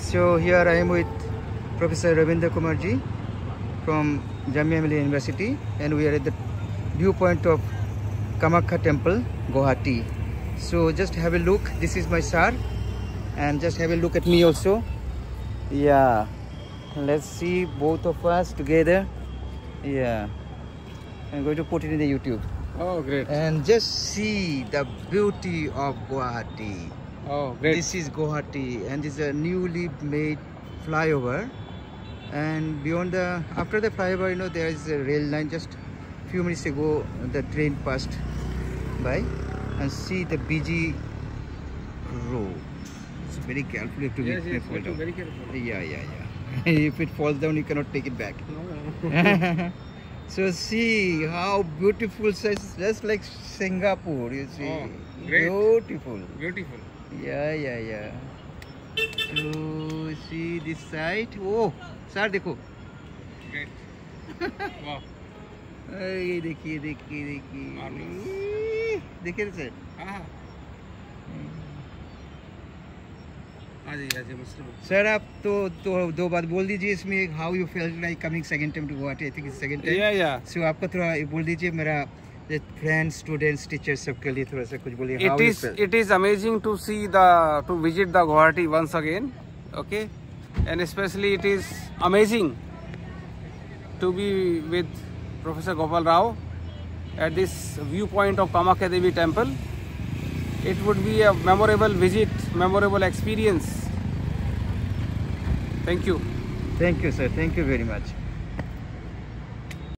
So here I am with Professor Ravindra Kumarji from Jamia Millia University and we are at the viewpoint of Kamakhya Temple, Guwahati. So just have a look. This is my sir and just have a look at me also. Yeah. Let's see both of us together. Yeah. I'm going to put it in the YouTube. Oh, great. And just see the beauty of Guwahati. Oh, great. This is Guwahati and this is a newly made flyover. And beyond the, after the flyover, you know, there is a rail line. Just few minutes ago, the train passed by. And see the BG road. It's very careful. To yes, yes, careful. you have to be very careful. Yeah, yeah, yeah. if it falls down, you cannot take it back. No. so see how beautiful, just, just like Singapore, you see. Oh, great. Beautiful. Beautiful. Yeah, yeah, yeah. So see this side. Oh, sir, देखो. Great. wow. ये देखिए, देखिए, देखिए. Marvelous. देखिए sir. Sir आप तो तो दो बात बोल दीजिए इसमें how you feel like coming second time to Guwahati I think second time yeah yeah so आपको थोड़ा बोल दीजिए मेरा फ्रेंड्स स्टूडेंट्स टीचर्स सबके लिए थोड़ा सा कुछ बोलिए it is it is amazing to see the to visit the Guwahati once again okay and specially it is amazing to be with professor Gopal Rao at this view point of Kamakhya Devi temple it would be a memorable visit memorable experience thank you Thank you, sir. Thank you very much.